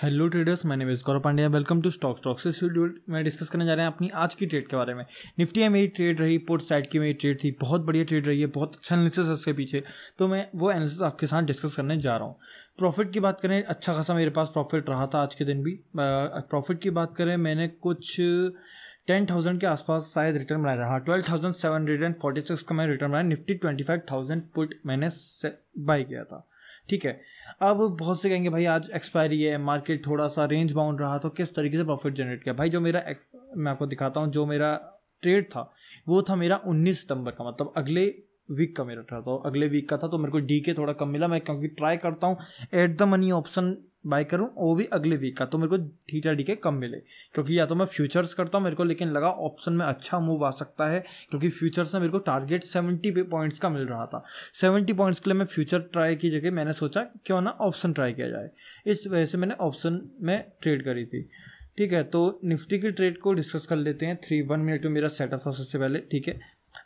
Hello traders मैंने name Gaurav Pandya welcome to stock stock से schedule में discuss करने जा रहे हैं अपनी आज की ट्रेड के बारे में। निफ्टी में मेरी ट्रेड रही पोर्ट साइड की मेरी ट्रेड थी। बहुत बढ़िया ट्रेड रही है, बहुत अच्छा एनालिसिस है उसके पीछे। तो मैं वो एनालिसिस आपके साथ डिस्कस करने जा रहा हूँ। प्रॉफिट की बात करें अच्छा खासा मेरे पास प्रॉफिट रहा था आज के दिन भी। प्रॉफिट की बात करें, मैंने कुछ टेन थाउज़ेंड के आसपास शायद रिटर्न बनाया रहा twelve thousand seven hundred and forty six का मैं रिटर्न बनाया। Nifty twenty five thousand put मैंने बाई किया था। ठीक है। अब बहुत से कहेंगे, भाई, आज एक्सपायरी है मार्केट थोड़ा सा रेंज बाउंड रहा तो किस तरीके से प्रॉफिट जनरेट किया? भाई, जो मेरा मैं आपको दिखाता हूँ, जो मेरा ट्रेड था, वो था मेरा उन्नीस सितंबर का मतलब अगले वीक का मेरा था। तो अगले वीक का था तो मेरे को डी के थोड़ा कम मिला। मैं क्योंकि ट्राई करता हूँ at the money option buy करूँ, वो भी अगले वीक का तो मेरे को थीटा डी के कम मिले। क्योंकि या तो मैं फ्यूचर्स करता हूँ मेरे को, लेकिन लगा ऑप्शन में अच्छा मूव आ सकता है, क्योंकि फ्यूचर्स में मेरे को टारगेट सेवेंटी पॉइंट्स का मिल रहा था। सेवेंटी पॉइंट्स के लिए मैं फ्यूचर ट्राई की जगह मैंने सोचा, क्यों ना ऑप्शन ट्राई किया जाए। इस वजह से मैंने ऑप्शन में ट्रेड करी थी। ठीक है तो निफ्टी की ट्रेड को डिस्कस कर लेते हैं। थ्री वन मिनट में मेरा सेटअप था सबसे पहले, ठीक है?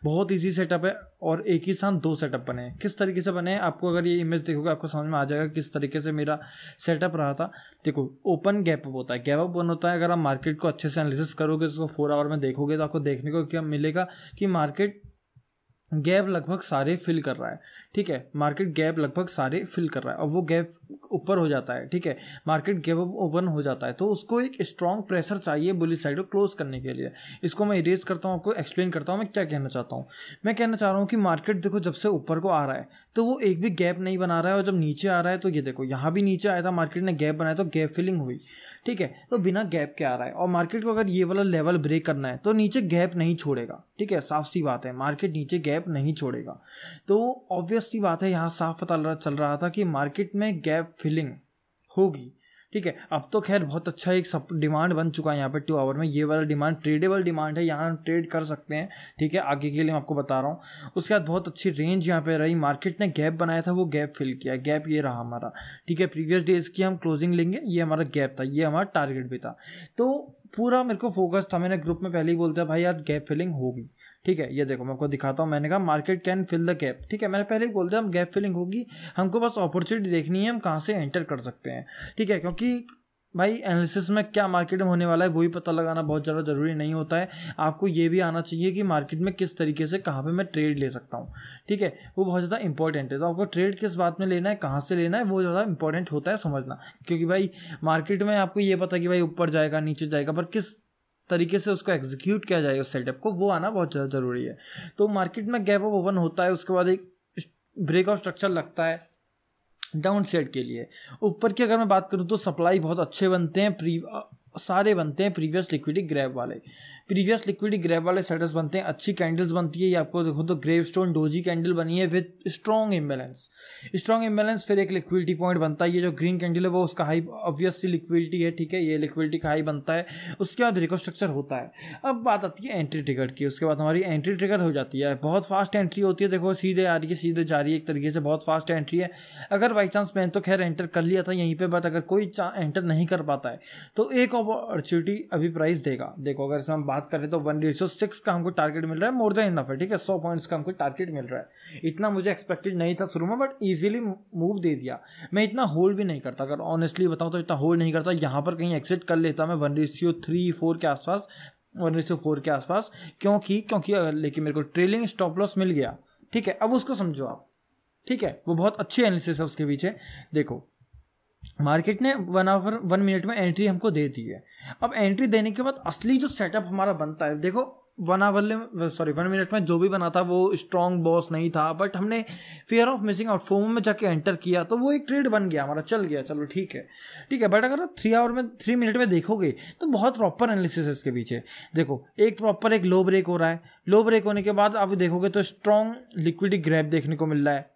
बहुत इजी सेटअप है और एक ही साथ दो सेटअप बने हैं। किस तरीके से बने हैं, आपको अगर ये इमेज देखोगे, आपको समझ में आ जाएगा किस तरीके से मेरा सेटअप रहा था। देखो ओपन गैप अप होता है। गैप अप वन होता है अगर आप मार्केट को अच्छे से एनालिसिस करोगे, उसको फोर आवर में देखोगे तो आपको देखने को क्या मिलेगा कि मार्केट गैप लगभग सारे फिल कर रहा है, ठीक है? मार्केट गैप लगभग सारे फिल कर रहा है। और वो गैप ऊपर हो जाता है, ठीक है? मार्केट गैप ओपन हो जाता है तो उसको एक स्ट्रॉन्ग प्रेशर चाहिए बुली साइड को क्लोज करने के लिए। इसको मैं इरेज करता हूँ, आपको एक्सप्लेन करता हूँ, मैं क्या कहना चाहता हूँ? मैं कहना चाह रहा हूँ कि मार्केट देखो, जब से ऊपर को आ रहा है तो वो एक भी गैप नहीं बना रहा है, और जब नीचे आ रहा है तो ये देखो, यहाँ भी नीचे आया था मार्केट ने गैप बनाया तो गैप फिलिंग हुई। ठीक है? तो बिना गैप के आ रहा है। और मार्केट को अगर ये वाला लेवल ब्रेक करना है तो नीचे गैप नहीं छोड़ेगा। ठीक है? साफ़ सी बात है मार्केट नीचे गैप नहीं छोड़ेगा। तो ऑब्वियस सी बात है, यहाँ साफ़ पता चल रहा था कि मार्केट में गैप फिलिंग होगी। ठीक है, अब तो खैर बहुत अच्छा एक सब डिमांड बन चुका है यहाँ पे टू आवर में। ये वाला डिमांड ट्रेडेबल डिमांड है, यहाँ हम ट्रेड कर सकते हैं, ठीक है, आगे के लिए मैं आपको बता रहा हूँ। उसके बाद बहुत अच्छी रेंज यहाँ पे रही। मार्केट ने गैप बनाया था, वो गैप फिल किया। गैप ये रहा हमारा, ठीक है प्रीवियस डेज़ की हम क्लोजिंग लेंगे, ये हमारा गैप था, ये हमारा टारगेट भी था। तो पूरा मेरे को फोकस था, मैंने ग्रुप में पहले ही बोलता भाई आज गैप फिलिंग होगी। ठीक है, ये देखो, मैं आपको दिखाता हूँ। मैंने कहा, market can fill the gap. ठीक है, मैंने पहले ही बोल दिया हम गैप फिलिंग होगी। हमको बस अपॉर्चुनिटी देखनी है, हम कहाँ से एंटर कर सकते हैं। ठीक है, क्योंकि भाई एनालिसिस में क्या मार्केट में होने वाला है, वही पता लगाना बहुत ज़्यादा ज़रूरी नहीं होता है। आपको ये भी आना चाहिए कि मार्केट में किस तरीके से कहाँ पे मैं ट्रेड ले सकता हूँ। ठीक है, वो बहुत ज़्यादा इंपॉर्टेंट है। तो आपको ट्रेड किस बात में लेना है, कहाँ से लेना है, वो ज़्यादा इंपॉर्टेंट होता है समझना। क्योंकि भाई मार्केट में आपको ये पता कि भाई ऊपर जाएगा, नीचे जाएगा, पर किस तरीके से उसको एग्जीक्यूट किया जाए उस सेटअप को, वो आना बहुत ज़्यादा ज़रूरी है। तो मार्केट में गैप अप ओपन होता है, उसके बाद एक ब्रेकआउट स्ट्रक्चर लगता है डाउन सेट के लिए। ऊपर की अगर मैं बात करूँ तो सप्लाई बहुत अच्छे बनते हैं प्री सारे बनते हैं प्रीवियस लिक्विडिक ग्रैप वाले। प्रीवियस लिक्विडी ग्रेव वाले सेटर्स बनते हैं, अच्छी कैंडल्स बनती है, ये आपको देखो तो ग्रेव स्टोन डोजी कैंडल बनी है with strong imbalance strong imbalance फिर एक लिक्विडिटी पॉइंट बनता है, ये जो ग्रीन कैंडल है वो उसका हाई ऑब्वियस सी लिक्विडिटी है, ठीक है, ये लिक्विडिटी का हाई बनता है, उसके बाद रिकोस्ट्रक्चर होता है। अब बात आती है एंट्री टिकट की, उसके बाद हमारी एंट्री टिकट हो जाती है। बहुत फास्ट एंट्री होती है, देखो सीधे आ रही है, सीधे जा रही है, एक तरीके से बहुत फास्ट एंट्री है। अगर बाई चांस मैंने तो खैर एंटर कर लिया था यहीं पर बट अगर कोई एंटर नहीं कर पाता है तो एक अपॉर्चुनिटी अभी प्राइस देगा। देखो अगर इसमें हम बात करें तो वन सौ सिक्स का हमको टारगेट मिल रहा है मोर देन इनफ है, ठीक है? सौ पॉइंट्स का हमको टारगेट मिल रहा है। इतना मुझे एक्सपेक्टेड नहीं था शुरू में बट इजीली मूव दे दिया। मैं इतना होल्ड भी नहीं करता। अगर ऑनेस्टली बताऊँ तो इतना होल्ड नहीं करता। यहाँ पर कहीं एक्सिट कर लेता मैं वन रेशियो थ्री फोर के आसपास वन रेशियो फोर के आसपास, क्योंकि क्योंकि लेकिन मेरे को ट्रेलिंग स्टॉप लॉस मिल गया। ठीक है? अब उसको समझो आप। ठीक है? वो बहुत अच्छी एनालिसिस है उसके पीछे। देखो मार्केट ने वन आवर, वन मिनट में एंट्री हमको दे दी है। अब एंट्री देने के बाद असली जो सेटअप हमारा बनता है, देखो, one hour sorry one minute में जो भी बना था वो स्ट्रॉन्ग बॉस नहीं था बट हमने fear of missing out FOMO में जाके एंटर किया तो वो एक ट्रेड बन गया हमारा, चल गया, चलो ठीक है। ठीक है बट अगर आप थ्री आवर में थ्री मिनट में देखोगे तो बहुत प्रॉपर एनालिसिस है इसके पीछे। देखो, एक प्रॉपर एक लो ब्रेक हो रहा है। लो ब्रेक होने के बाद आप देखोगे तो स्ट्रॉन्ग लिक्विडी ग्रैप देखने को मिल रहा है।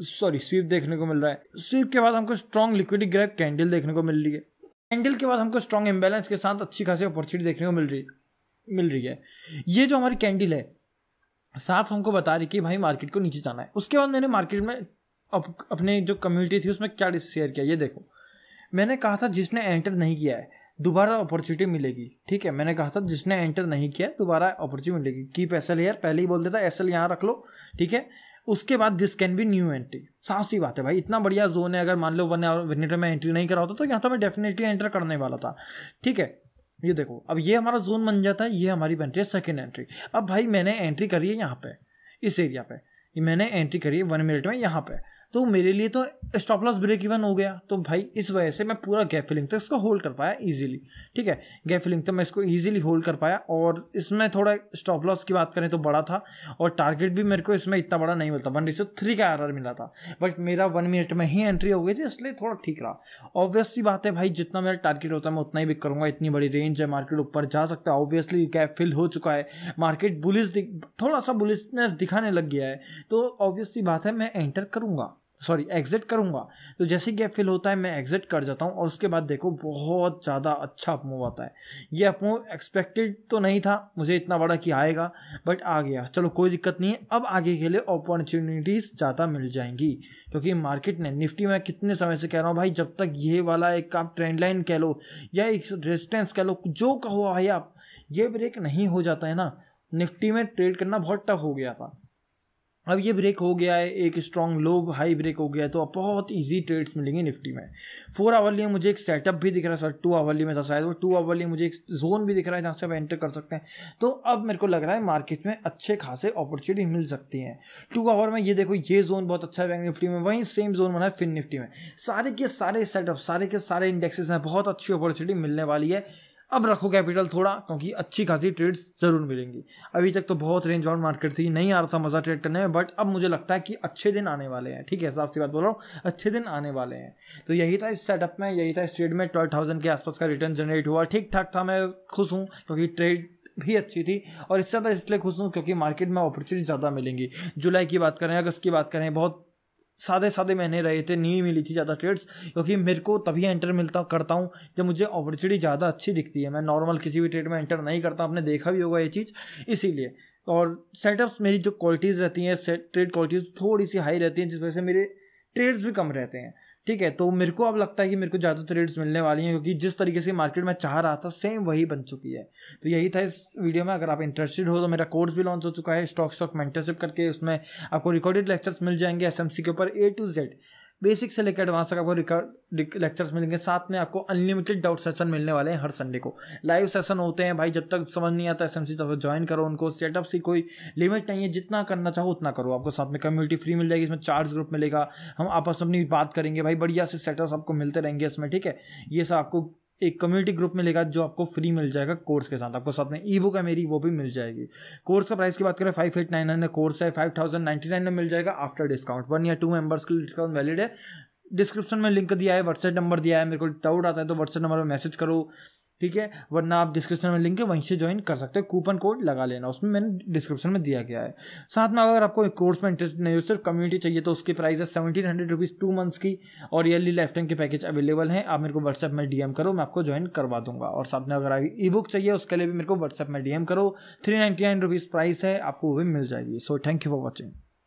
सॉरी स्वीप देखने को मिल रहा है। स्वीप के बाद हमको स्ट्रॉन्ग लिक्विड ग्रैप कैंडल देखने को मिल रही है। कैंडल के बाद हमको स्ट्रॉन्ग इम्बेलेंस के साथ अच्छी खासी अपॉर्चुनिटी देखने को मिल रही है मिल रही है। ये जो हमारी कैंडल है साफ़ हमको बता रही कि भाई मार्केट को नीचे जाना है। उसके बाद मैंने मार्केट में अप, अपने जो कम्युनिटी थी उसमें क्या शेयर किया? ये देखो। मैंने कहा था जिसने एंटर नहीं किया है दोबारा अपॉर्चुनिटी मिलेगी। ठीक है मैंने कहा था जिसने एंटर नहीं किया दोबारा अपॉर्चुनिटी मिलेगी। की एस एल यार पहले ही बोल देता एस एल यहाँ रख लो। ठीक है? उसके बाद this can be new entry साहसी बात है भाई, इतना बढ़िया जोन है, अगर मान लो वन मिनट में एंट्री नहीं करा होता तो यहाँ तो मैं डेफिनेटली एंटर करने वाला था। ठीक है? ये देखो, अब ये हमारा जोन बन जाता है, ये हमारी रही है सेकेंड एंट्री अब भाई मैंने एंट्री करी है यहाँ पे, इस एरिया पे। मैंने एंट्री करी है वन मिनट में यहाँ पे। तो मेरे लिए तो स्टॉप लॉस ब्रेक इवन हो गया। तो भाई, इस वजह से मैं पूरा गैप फिलिंग तक इसको होल्ड कर पाया इजीली ठीक है? गैप फिलिंग तक मैं इसको इजीली होल्ड कर पाया और इसमें थोड़ा स्टॉप लॉस की बात करें तो बड़ा था और टारगेट भी मेरे को इसमें इतना बड़ा नहीं मिलता। वन रिसो थ्री का आर मिला था। बट मेरा वन मिनट में ही एंट्री हो गई थी, इसलिए थोड़ा ठीक रहा। ऑब्वियसली बात है भाई, जितना मेरा टारगेट होता है, मैं उतना ही बिक करूँगा। इतनी बड़ी रेंज है मार्केट ऊपर जा सकता है। ऑब्वियसली गैप फिल हो चुका है। मार्केट बुलिस थोड़ा सा बुलिसनेस दिखाने लग गया है। तो ऑब्वियसली बात है, मैं एंटर करूँगा। सॉरी एग्जिट करूँगा। तो जैसे गैप फिल होता है, मैं एग्जिट कर जाता हूँ और उसके बाद देखो बहुत ज़्यादा अच्छा अपमूव आता है। ये अपमूव एक्सपेक्टेड तो नहीं था, मुझे इतना बड़ा कि आएगा बट आ गया। चलो, कोई दिक्कत नहीं है। अब आगे के लिए अपॉर्चुनिटीज़ ज़्यादा मिल जाएँगी, क्योंकि मार्केट ने, निफ्टी में कितने समय से कह रहा हूँ, भाई, जब तक ये वाला एक आप ट्रेंड लाइन कह लो या एक रेजिस्टेंस कह लो, जो कहो भाई आप, ये ब्रेक नहीं हो जाता है ना। निफ्टी में ट्रेड करना बहुत टफ हो गया था। अब ये ब्रेक हो गया है, एक स्ट्रॉन्ग लो हाई ब्रेक हो गया है तो अब बहुत इजी ट्रेड्स मिलेंगे निफ्टी में। फोर आवरली मुझे एक सेटअप भी दिख रहा है, सर टू आवरली में था शायद वो टू आवरली मुझे एक जोन भी दिख रहा है जहाँ से आप एंटर कर सकते हैं। तो अब मेरे को लग रहा है मार्केट में अच्छे खासे अपॉर्चुनिटी मिल सकती हैं। टू आवर में ये देखो, ये जोन बहुत अच्छा है बैंक निफ्टी में, वहीं सेम जोन बना है फिन निफ्टी में। सारे के सारे सेटअप सारे के सारे इंडेक्सेस हैं, बहुत अच्छी अपॉर्चुनिटी मिलने वाली है। अब रखो कैपिटल थोड़ा, क्योंकि अच्छी खासी ट्रेड्स ज़रूर मिलेंगी। अभी तक तो बहुत रेंज बाउंड मार्केट थी, नहीं आ रहा था मज़ा ट्रेड करने में बट अब मुझे लगता है कि अच्छे दिन आने वाले हैं, ठीक है, साफ़ सी बात बोल रहा हूँ, अच्छे दिन आने वाले हैं। तो यही था इस सेटअप में, यही था इस ट्रेड में ट्वेल्व थाउज़ेंड के आसपास का रिटर्न जनरेट हुआ, ठीक ठाक था, मैं खुश हूँ, क्योंकि ट्रेड भी अच्छी थी, और इससे ज़्यादा इसलिए खुश हूँ क्योंकि मार्केट में अपॉर्चुनिटी ज़्यादा मिलेंगी। जुलाई की बात करें, अगस्त की बात करें, बहुत सादे सादे महीने रहे थे नहीं मिली थी ज़्यादा ट्रेड्स क्योंकि मेरे को तभी एंटर मिलता, करता हूँ, जब मुझे अपॉर्चुनिटी ज़्यादा अच्छी दिखती है। मैं नॉर्मल किसी भी ट्रेड में एंटर नहीं करता, आपने देखा भी होगा ये चीज़। इसीलिए, और सेटअप्स मेरी जो क्वालिटीज़ रहती हैं ट्रेड क्वालिटीज़ थोड़ी सी हाई रहती हैं, जिस वजह से मेरे ट्रेड्स भी कम रहते हैं। ठीक है तो मेरे को अब लगता है कि मेरे को ज़्यादा ट्रेड्स मिलने वाली हैं, क्योंकि जिस तरीके से मार्केट में चाह रहा था सेम वही बन चुकी है। तो यही था इस वीडियो में, अगर आप इंटरेस्टेड हो तो मेरा कोर्स भी लॉन्च हो चुका है स्टॉक स्टॉक मेंटरशिप करके, उसमें आपको रिकॉर्डेड लेक्चर्स मिल जाएँगे एसएमसी के ऊपर ए टू जेड बेसिक से लेकर एडवांस तक आपको रिकॉर्ड लेक्चर्स मिलेंगे। साथ में आपको अनलिमिटेड डाउट सेशन मिलने वाले हैं हर संडे को। लाइव सेशन होते हैं भाई, जब तक समझ नहीं आता एस एम तब ज्वाइन करो उनको। सेटअप से कोई लिमिट नहीं है। जितना करना चाहो उतना करो। आपको साथ में कम्युनिटी फ्री मिल जाएगी, इसमें चार्ज ग्रुप मिलेगा। हम आपस में अपनी बात करेंगे। भाई, बढ़िया से सेटअप आपको मिलते रहेंगे इसमें, ठीक है? ये सब आपको एक कम्युनिटी ग्रुप में लेगा जो आपको फ्री मिल जाएगा कोर्स के साथ। आपको साथ में ई बुक है मेरी, वो भी मिल जाएगी। कोर्स का प्राइस की बात करें five eight nine nine course है फाइव थाउज़ेंड नाइन्टी नाइन में मिल जाएगा आफ्टर डिस्काउंट वन या टू मेंबर्स के लिए डिस्काउंट वैलिड है। डिस्क्रिप्शन में लिंक दिया है व्हाट्सएप नंबर दिया है, मेरे को डाउट आता है तो व्हाट्सएप नंबर पर मैसेज करो। ठीक है? वरना आप डिस्क्रिप्शन में लिंक है, वहीं से ज्वाइन कर सकते हो। कूपन कोड लगा लेना, उसमें मैंने डिस्क्रिप्शन में दिया गया है। साथ में अगर आपको कोर्स में इंटरेस्ट नहीं हो, सिर्फ़ कम्युनिटी चाहिए तो उसकी प्राइस है seventeen hundred rupees two months की, और ईयरली लाइफ टाइम के पैकेज अवेलेबल है। आप मेरे को व्हाट्सएप में डीएम करो, मैं आपको ज्वाइन करवा दूँगा। और साथ में अगर ई बुक चाहिए, उसके लिए भी मेरे को व्हाट्सएप में डीएम करो। Three ninety nine rupees price है, आपको वो भी मिल जाएगी। So thank you for watching